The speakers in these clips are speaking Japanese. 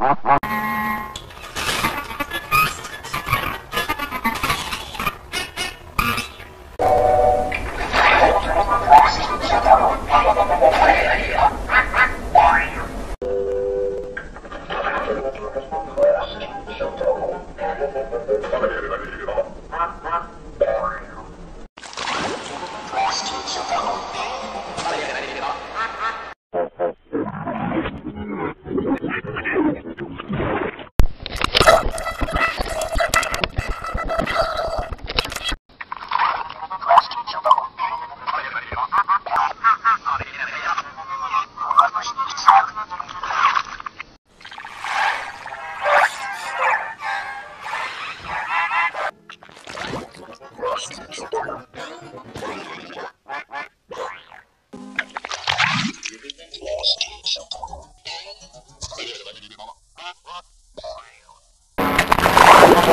Lost remember.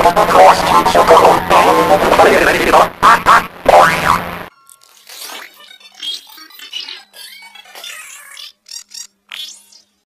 何